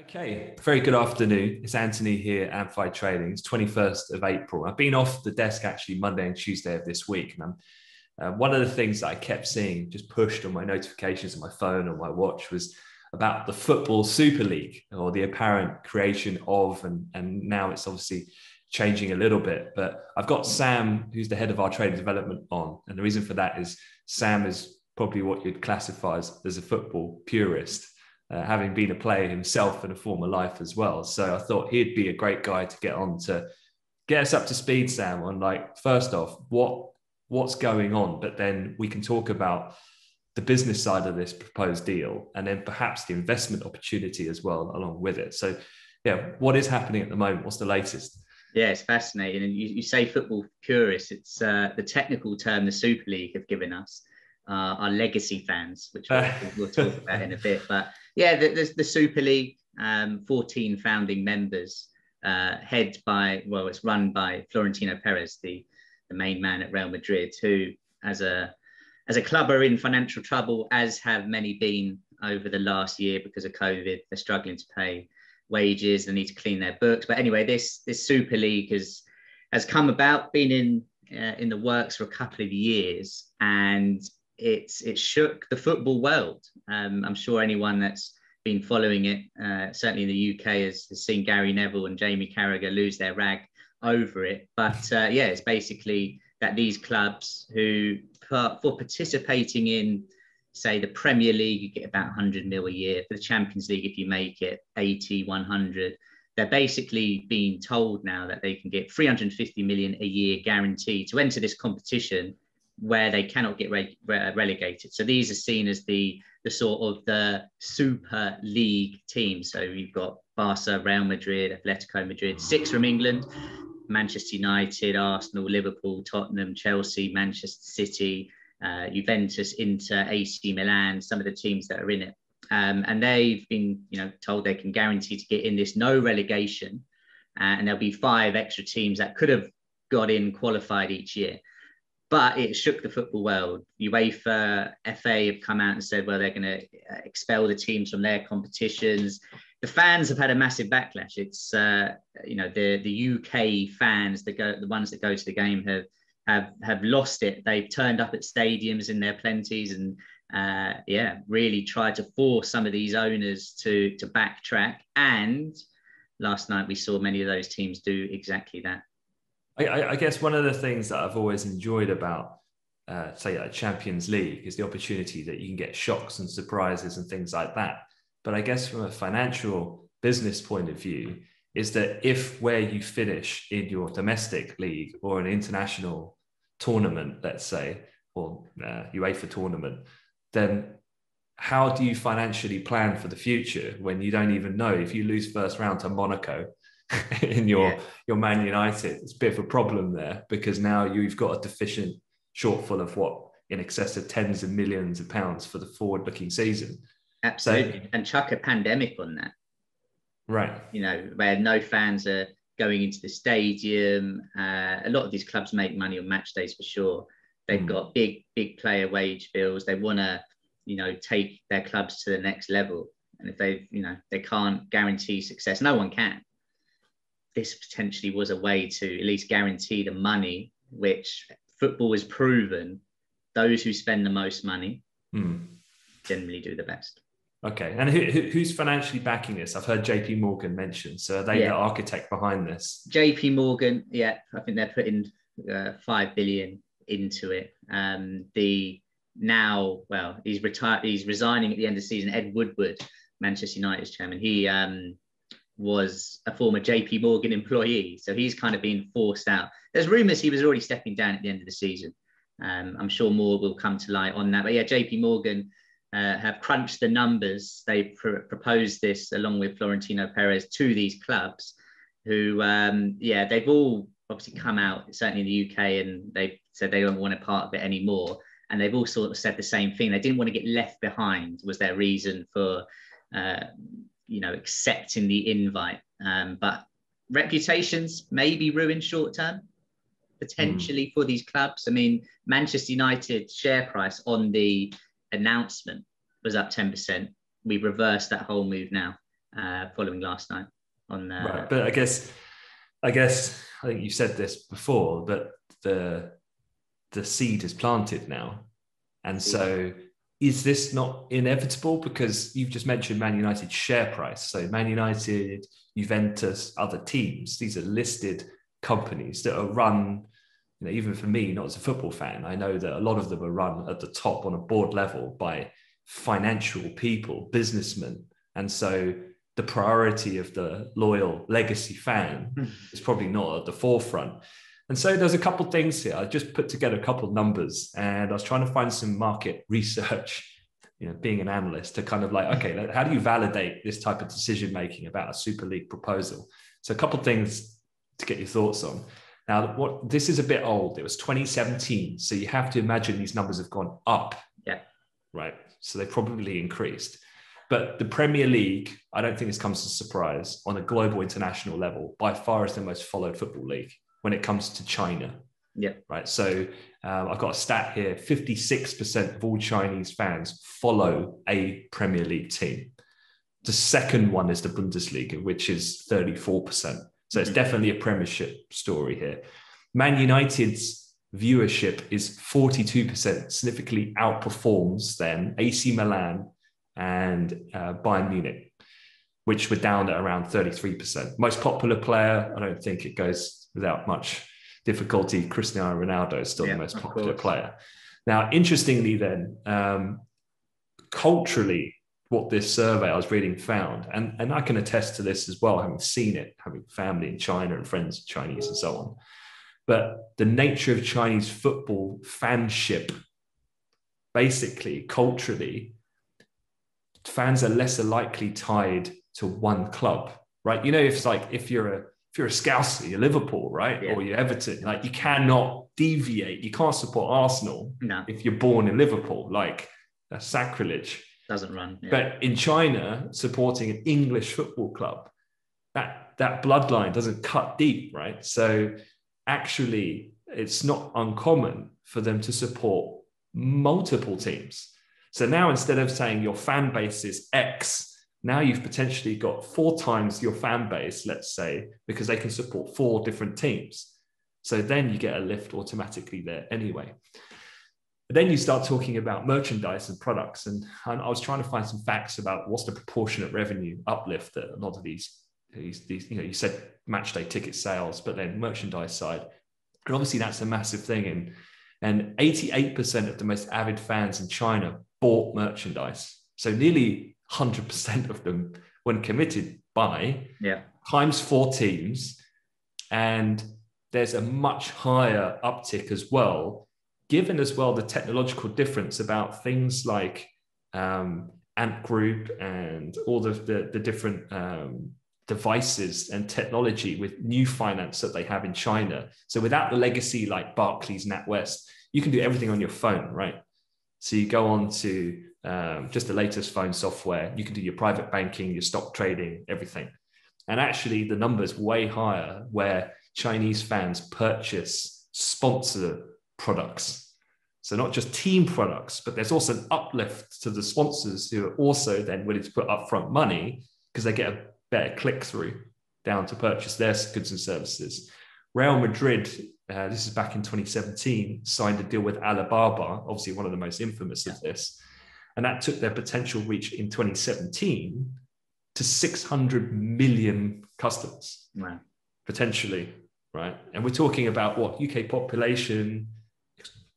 Okay, very good afternoon. It's Anthony here, Amplify Trading. It's 21st of April. I've been off the desk actually Monday and Tuesday of this week. And uh, one of the things that I kept seeing just pushed on my notifications on my phone or my watch was about the Football Super League or the apparent creation of, and, and now it's obviously changing a little bit. But I've got Sam, who's the head of our trading development, on. And the reason for that is Sam is probably what you'd classify as, as a football purist uh, having been a player himself in a former life as well. So I thought he'd be a great guy to get on to get us up to speed, Sam, on like first off, what what's going on, but then we can talk about the business side of this proposed deal and then perhaps the investment opportunity as well along with it. So yeah, what is happening at the moment? What's the latest? Yeah, it's fascinating. And you, you say football purists, it's uh, the technical term the Super League have given us uh, our legacy fans, which we'll, we'll talk about in a bit. But yeah, there's the Super League, um, 14 founding members, uh, head by, well, it's run by Florentino Perez, the, the main man at Real Madrid, who, as a as a club, are in financial trouble, as have many been over the last year because of COVID. They're struggling to pay wages. They need to clean their books. But anyway, this this Super League has has come about, been in uh, in the works for a couple of years, and it's it shook the football world. Um, I'm sure anyone that's been following it, uh, certainly in the UK, has, has, seen Gary Neville and Jamie Carragher lose their rag over it. But uh, yeah, it's basically that these clubs who, for participating in, say, the Premier League, you get about 100 mil a year. For the Champions League, if you make it 80, 100, they're basically being told now that they can get 350 million a year guaranteed to enter this competition where they cannot get re- re- relegated. So these are seen as the the sort of the super league teams. So you've got Barca, Real Madrid, Atletico Madrid, six from England, Manchester United, Arsenal, Liverpool, Tottenham, Chelsea, Manchester City, uh, Juventus, Inter, AC Milan, some of the teams that are in it. Um, and they've been, you know, told they can guarantee to get in this no relegation, uh, and there'll be five extra teams that could have got in qualified each year but it shook the football world. UEFA, FA have come out and said, well, they're going to uh, expel the teams from their competitions. The fans have had a massive backlash. It's uh, you know the the UK fans, the go the ones that go to the game have have have lost it. They've turned up at stadiums in their plenties and uh, yeah, really tried to force some of these owners to to backtrack. And last night we saw many of those teams do exactly that. I, I, guess one of the things that I've always enjoyed about, uh, say, like Champions League is the opportunity that you can get shocks and surprises and things like that. But I guess from a financial business point of view, is that if where you finish in your domestic league or an international tournament, let's say, or uh, UEFA tournament, then how do you financially plan for the future when you don't even know if you lose first round to Monaco? in your yeah. your Man United. It's a bit of a problem there because now you've got a deficient shortfall of what in excess of tens of millions of pounds for the forward-looking season. Absolutely, so, and chuck a pandemic on that. Right. You know, where no fans are going into the stadium. Uh, a lot of these clubs make money on match days for sure. They've mm. got big, big player wage bills. They want to, you know, take their clubs to the next level. And if they, you know, they can't guarantee success, no one can this potentially was a way to at least guarantee the money, which football has proven those who spend the most money mm. generally do the best. Okay, and who, who's financially backing this? I've heard JP Morgan mentioned. So are they yeah. the architect behind this? JP Morgan, yeah, I think they're putting uh, five billion into it. Um, the now, well, he's retired. He's resigning at the end of the season. Ed Woodward, Manchester United's chairman, he um, was a former JP Morgan employee. So he's kind of been forced out. There's rumours he was already stepping down at the end of the season. Um, I'm sure more will come to light on that. But yeah, JP Morgan uh, have crunched the numbers. They pr- proposed this along with Florentino Perez to these clubs who, um, yeah, they've all obviously come out, certainly in the UK, and they said they don't want a part of it anymore. And they've all sort of said the same thing. They didn't want to get left behind, was their reason for uh, you know, accepting the invite. Um, but reputations may be ruined short term, potentially mm. for these clubs. I mean, Manchester United share price on the announcement was up 10%. We reversed that whole move now. uh, following last night. On uh, right, but I guess, I guess I think you said this before but the the seed is planted now, and so is this not inevitable? Because you've just mentioned Man United's share price. So Man United, Juventus, other teams, these are listed companies that are run, you know, even for me, not as a football fan, I know that a lot of them are run at the top on a board level by financial people, businessmen. And so the priority of the loyal legacy fan hmm. is probably not at the forefront. And so there's a couple things here. I just put together a couple of numbers and I was trying to find some market research, you know, being an analyst to kind of like, okay, how do you validate this type of decision making about a Super League proposal? So a couple of things to get your thoughts on. Now, what this is a bit old. It was 2017. So you have to imagine these numbers have gone up. Yeah. Right. So they probably increased. But the Premier League, I don't think this comes as a surprise on a global international level, by far is the most followed football league when it comes to China. Yeah. Right. So um, I've got a stat here 56% of all Chinese fans follow a Premier League team. The second one is the Bundesliga, which is 34%. So it's mm-hmm. definitely a Premiership story here. Man United's viewership is 42%, significantly outperforms then AC Milan and uh, Bayern Munich, which were down at around 33%. Most popular player, I don't think it goes without much difficulty, Cristiano Ronaldo is still yeah, the most popular player. Now, interestingly, then, um, culturally, what this survey I was reading found, and, and I can attest to this as well, having seen it, having family in China and friends Chinese and so on. But the nature of Chinese football fanship, basically, culturally, fans are less likely tied to one club, right? You know, if it's like if you're a if you're a Scouser, you're Liverpool, right? Yeah. Or you're Everton, like you cannot deviate. You can't support Arsenal no. if you're born in Liverpool. Like that's sacrilege. Doesn't run. Yeah. But in China, supporting an English football club, that that bloodline doesn't cut deep, right? So actually, it's not uncommon for them to support multiple teams. So now instead of saying your fan base is X now you've potentially got four times your fan base, let's say, because they can support four different teams. So then you get a lift automatically there anyway. But then you start talking about merchandise and products. And I was trying to find some facts about what's the proportionate revenue uplift that a lot of these, these, these you know, you said match day ticket sales, but then merchandise side. And obviously that's a massive thing. And, and 88% of the most avid fans in China bought merchandise. So nearly 100% of them when committed by yeah. times four teams. And there's a much higher uptick as well, given as well the technological difference about things like um, Ant Group and all the, the, the different um, devices and technology with new finance that they have in China. So without the legacy like Barclays, NatWest, you can do everything on your phone, right? So you go on to um, just the latest phone software. You can do your private banking, your stock trading, everything. And actually, the numbers way higher where Chinese fans purchase sponsor products. So not just team products, but there's also an uplift to the sponsors who are also then willing to put upfront money because they get a better click through down to purchase their goods and services. Real Madrid, uh, this is back in 2017, signed a deal with Alibaba, obviously one of the most infamous of this, and that took their potential reach in 2017 to 600 million customers, wow. potentially, right? And we're talking about what UK population,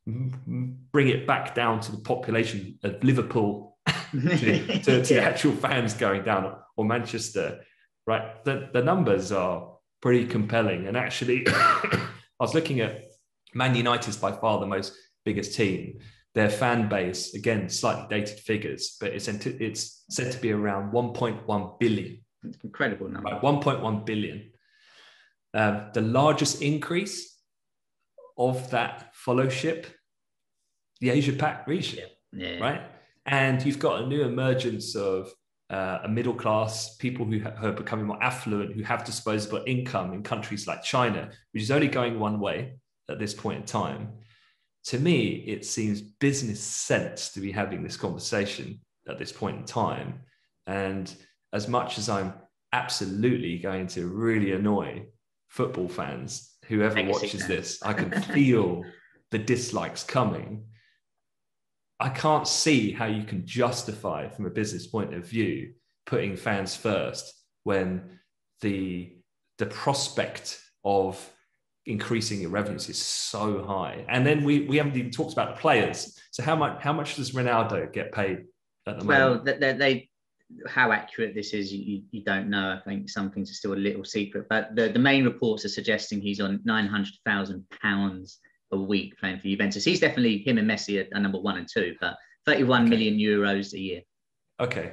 bring it back down to the population of Liverpool, to, to, to yeah. the actual fans going down, or Manchester, right? The, the numbers are pretty compelling. And actually, I was looking at Man United is by far the most biggest team their fan base, again, slightly dated figures, but it's, it's said to be around 1.1 billion. Incredible number. Right, 1.1 billion. Um, the largest increase of that fellowship, the Asia Pac region, yeah. Yeah. right? And you've got a new emergence of uh, a middle class, people who, ha- who are becoming more affluent, who have disposable income in countries like China, which is only going one way at this point in time to me, it seems business sense to be having this conversation at this point in time. And as much as I'm absolutely going to really annoy football fans, whoever watches this, I can feel the dislikes coming. I can't see how you can justify, from a business point of view, putting fans first when the the prospect of increasing your revenues is so high. And then we we haven't even talked about the players. So how much how much does Ronaldo get paid at the well, moment? Well, they, they how accurate this is, you, you don't know. I think some things are still a little secret, but the, the main reports are suggesting he's on nine hundred thousand pounds a week playing for Juventus. He's definitely him and Messi are, are number one and two, but thirty-one okay. million euros a year. Okay,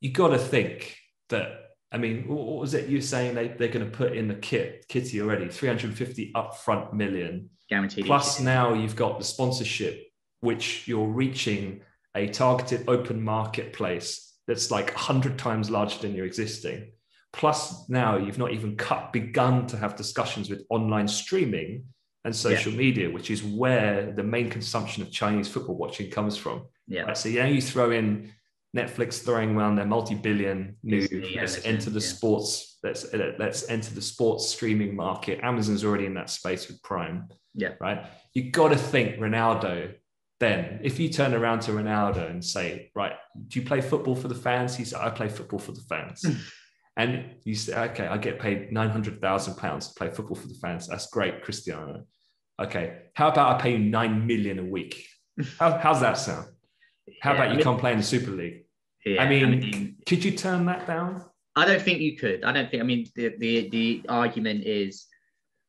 you got to think that. I mean, what was it you saying they, they're going to put in the kit kitty already? 350 upfront million. Guaranteed. Plus now you've got the sponsorship, which you're reaching a targeted open marketplace that's like 100 times larger than your existing. Plus now you've not even cut, begun to have discussions with online streaming and social yeah. media, which is where the main consumption of Chinese football watching comes from. Yeah. Right? So yeah, you throw in Netflix throwing around their multi-billion new let's enter the yeah. sports let's let's enter the sports streaming market. Amazon's already in that space with Prime. Yeah. Right. You got to think Ronaldo. Then, if you turn around to Ronaldo and say, "Right, do you play football for the fans?" He said, "I play football for the fans." and you say, "Okay, I get paid nine hundred thousand pounds to play football for the fans. That's great, Cristiano." Okay, how about I pay you nine million a week? How, how's that sound? How yeah, about you I mean, can't play in the Super League? Yeah, I, mean, I mean, could you turn that down? I don't think you could. I don't think. I mean, the the the argument is,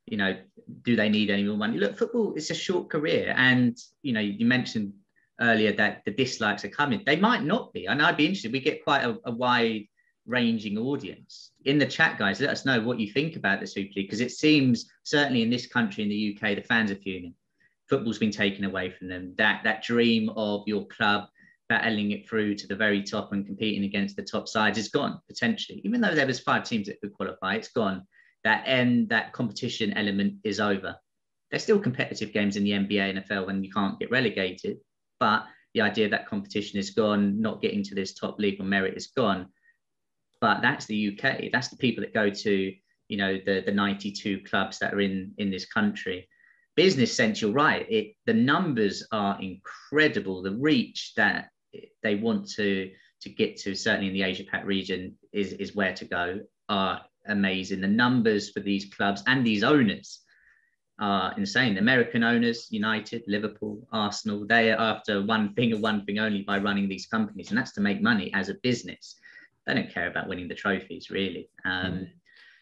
you know, do they need any more money? Look, football is a short career, and you know, you mentioned earlier that the dislikes are coming. They might not be, and I'd be interested. We get quite a, a wide ranging audience in the chat guys let us know what you think about the super league because it seems certainly in this country in the uk the fans are fuming football's been taken away from them that that dream of your club battling it through to the very top and competing against the top sides is gone potentially. Even though there was five teams that could qualify, it's gone. That end, that competition element is over. There's still competitive games in the NBA, NFL when you can't get relegated, but the idea that competition is gone, not getting to this top league on merit is gone. But that's the UK. That's the people that go to, you know, the the 92 clubs that are in in this country business sense, you're right. It the numbers are incredible. The reach that they want to to get to, certainly in the Asia Pac region, is is where to go. Are amazing. The numbers for these clubs and these owners are insane. American owners, United, Liverpool, Arsenal, they are after one thing and one thing only by running these companies, and that's to make money as a business. They don't care about winning the trophies, really. Um, mm.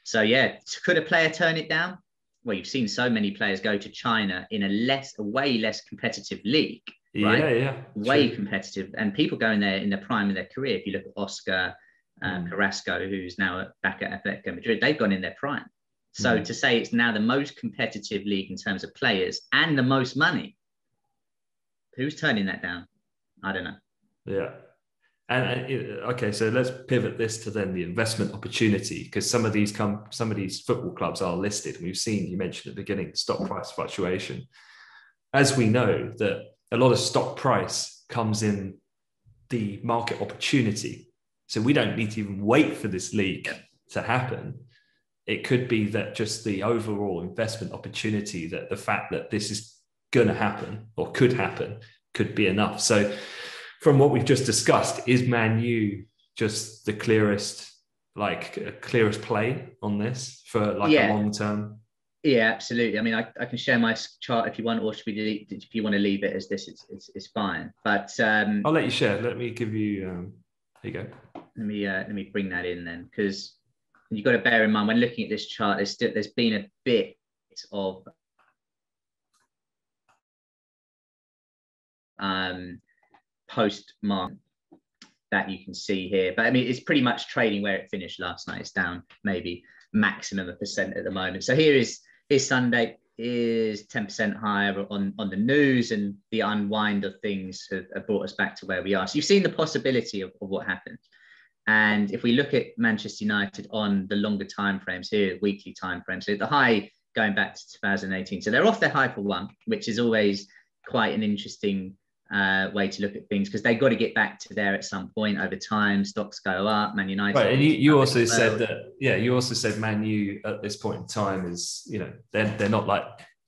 So yeah, could a player turn it down? Well, you've seen so many players go to China in a less, a way less competitive league right? Yeah, yeah. Way True. competitive. And people going there in the prime of their career. If you look at Oscar um, mm. Carrasco, who's now back at Atletico Madrid, they've gone in their prime. So mm. to say it's now the most competitive league in terms of players and the most money, who's turning that down? I don't know. Yeah. And, uh, and uh, okay, so let's pivot this to then the investment opportunity because some of these come, some of these football clubs are listed. We've seen you mentioned at the beginning stock price fluctuation. As we know that a lot of stock price comes in the market opportunity. So we don't need to even wait for this leak to happen. It could be that just the overall investment opportunity, that the fact that this is going to happen or could happen, could be enough. So, from what we've just discussed, is Man U just the clearest, like clearest play on this for like yeah. a long term yeah, absolutely. I mean, I, I can share my chart if you want, or should we delete? if you want to leave it as this, it's it's, it's fine. But um, I'll let you share. Let me give you. Um, there you go. Let me uh, let me bring that in then, because you've got to bear in mind when looking at this chart, there's still there's been a bit of um, post mark that you can see here. But I mean, it's pretty much trading where it finished last night. It's down maybe maximum a percent at the moment. So here is is Sunday is 10% higher on, on the news and the unwind of things have, have, brought us back to where we are. So you've seen the possibility of, of what happened. And if we look at Manchester United on the longer time frames here, weekly time frames, so the high going back to 2018. So they're off their high for one, which is always quite an interesting uh, way to look at things because they've got to get back to there at some point over time. Stocks go up, Man United. Right, and you, you also said that, yeah, you also said Man U at this point in time is, you know, they're, they're not like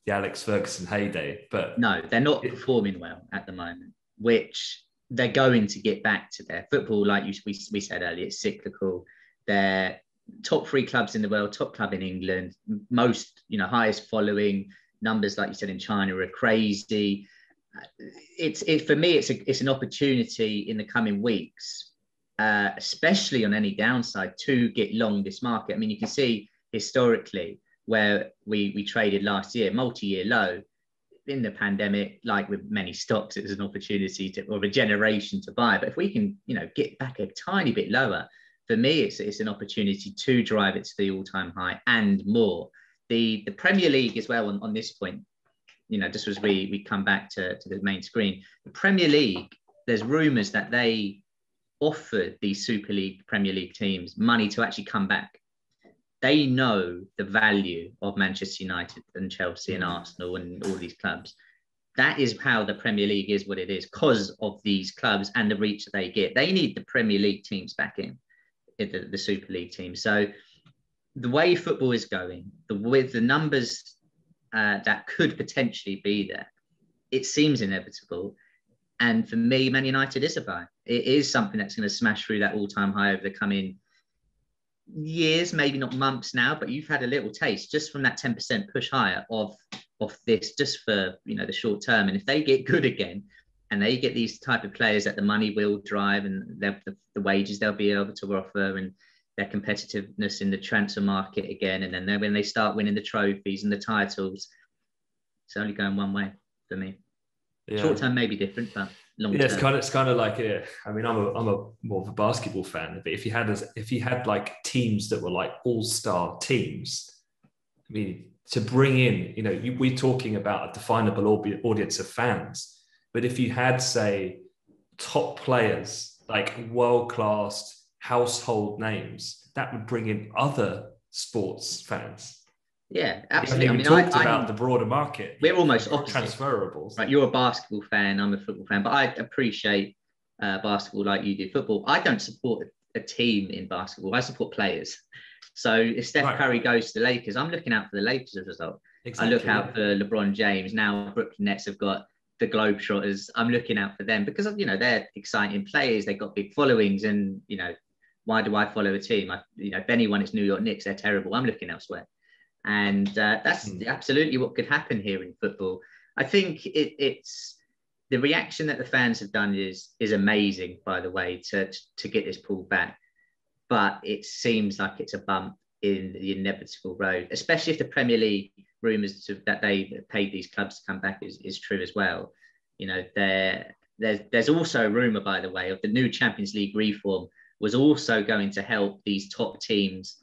the Alex Ferguson heyday, but no, they're not it, performing well at the moment, which they're going to get back to their football. Like you, we, we said earlier, it's cyclical. They're top three clubs in the world, top club in England, most, you know, highest following numbers, like you said in China, are crazy it's it for me it's a, it's an opportunity in the coming weeks uh, especially on any downside to get long this market. I mean you can see historically where we we traded last year multi-year low. In the pandemic like with many stocks it was an opportunity to or a generation to buy. But if we can you know get back a tiny bit lower for me it's, it's an opportunity to drive it to the all-time high and more. The the premier league as well on, on this point you know, just as we we come back to, to the main screen, the Premier League, there's rumours that they offered these Super League, Premier League teams money to actually come back. They know the value of Manchester United and Chelsea and Arsenal and all these clubs. That is how the Premier League is what it is because of these clubs and the reach that they get. They need the Premier League teams back in, eh, the, the Super League team. So the way football is going, the with the numbers uh, that could potentially be there. It seems inevitable. And for me, Man United is a buy. It is something that's going to smash through that all time high over the coming years, maybe not months now, but you've had a little taste just from that 10% push higher of, of this just for you know the short term. And if they get good again and they get these type of players that the money will drive and the, the wages they'll be able to offer and their competitiveness in the transfer market again. And then when they start winning the trophies and the titles, it's only going one way for me. Yeah. Short term may be different, but long yeah, it's kind of it's kind of like a, I mean, I'm a I'm a more of a basketball fan, but if you had if you had like teams that were like all star teams, I mean, to bring in, you know, you, we're talking about a definable audience of fans, but if you had say top players like world class household names, that would bring in other sports fans. Yeah, absolutely. I mean, talked I, about I, the broader market. We're almost opposite. transferables. Right, you're a basketball fan. I'm a football fan, but I appreciate uh, basketball like you do football. I don't support a team in basketball. I support players. So if Steph right. Curry goes to the Lakers, I'm looking out for the Lakers as a result. Exactly, I look out yeah. for LeBron James. Now Brooklyn Nets have got the Globetrotters. I'm looking out for them because you know they're exciting players. They've got big followings, and you know why do I follow a team? I, you know, if anyone, it's New York Knicks. They're terrible. I'm looking elsewhere, and uh, that's mm. absolutely what could happen here in football. I think it, it's the reaction that the fans have done is is amazing. By the way, to to get this pulled back, but it seems like it's a bump in the inevitable road, especially if the Premier League rumours that they paid these clubs to come back is, is true as well. You know, there there's there's also a rumor, by the way, of the new Champions League reform was also going to help these top teams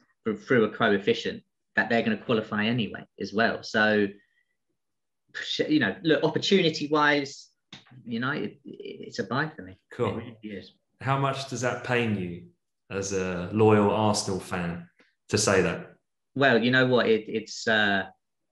through a coefficient that they're going to qualify anyway as well. So, you know, look, opportunity wise, United, it's a buy for me. Cool. Really How much does that pain you as a loyal Arsenal fan to say that? Well, you know what? It, it's uh,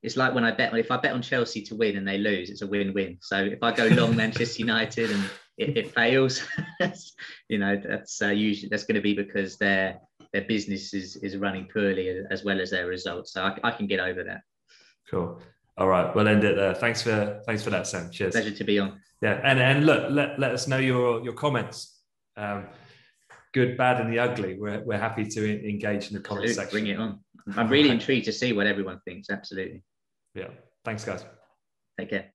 it's like when I bet if I bet on Chelsea to win and they lose, it's a win-win. So if I go long Manchester United and it, it fails, you know that's uh, usually that's going to be because their their business is is running poorly as well as their results. So I, I can get over that. Cool. All right, we'll end it there. Thanks for thanks for that, Sam. Cheers. Pleasure to be on. Yeah, and and look, let, let us know your your comments. Um, good, bad, and the ugly. We're, we're happy to engage in the comments section. Bring it on. I'm really intrigued to see what everyone thinks. Absolutely. Yeah. Thanks, guys. Take care.